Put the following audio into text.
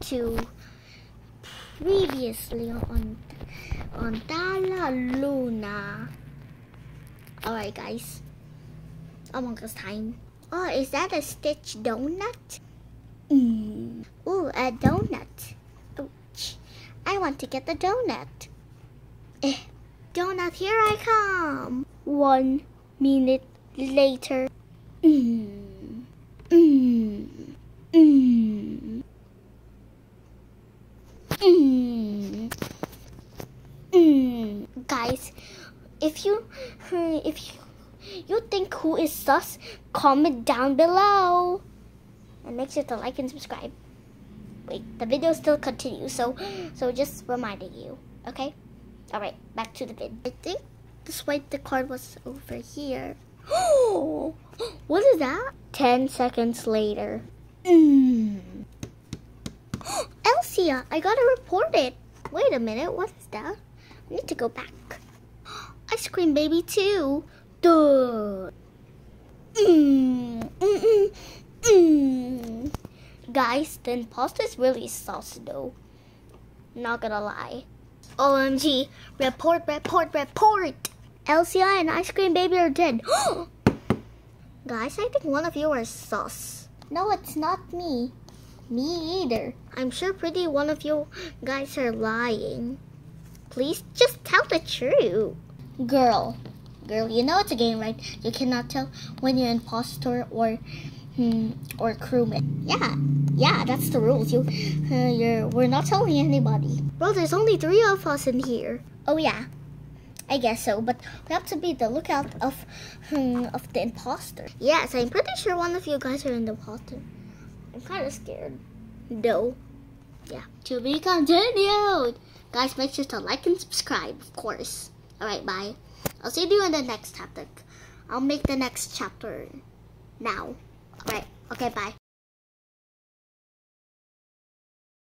to previously on on Tala Luna. Alright guys. Among Us time. Oh, is that a Stitch donut? Mm. Ooh, a donut. Ouch. I want to get the donut. Eh, donut, here I come. One minute later. Mm. Mm. Mm. Mm. Mm. Guys, if you if you you think who is sus, comment down below. And make sure to like and subscribe. Wait, the video still continues, so so just reminding you. Okay? Alright, back to the vid. I think the swipe the card was over here. Oh, what is that? Ten seconds later. Mm. Elsia, I gotta report it. Wait a minute, what is that? I need to go back. Ice cream baby too. Duh. Mm, mm, mm, mm. Guys, the imposter is really saucy though. Not gonna lie. OMG, report, report, report. LCI and Ice Cream Baby are dead. Guys, I think one of you are sus. No, it's not me. Me either. I'm sure pretty one of you guys are lying. Please just tell the truth. Girl, girl, you know it's a game, right? You cannot tell when you're an impostor or hmm, or crewman. Yeah, yeah, that's the rules. You, uh, you're, we're not telling anybody. Bro, there's only three of us in here. Oh yeah, I guess so, but we have to be the lookout of hmm, of the imposter. Yes, I'm pretty sure one of you guys are in the imposter. I'm kind of scared. No. Yeah. To be continued. Guys, make sure to like and subscribe, of course. Alright, bye. I'll see you in the next topic. I'll make the next chapter now. Alright, okay, bye.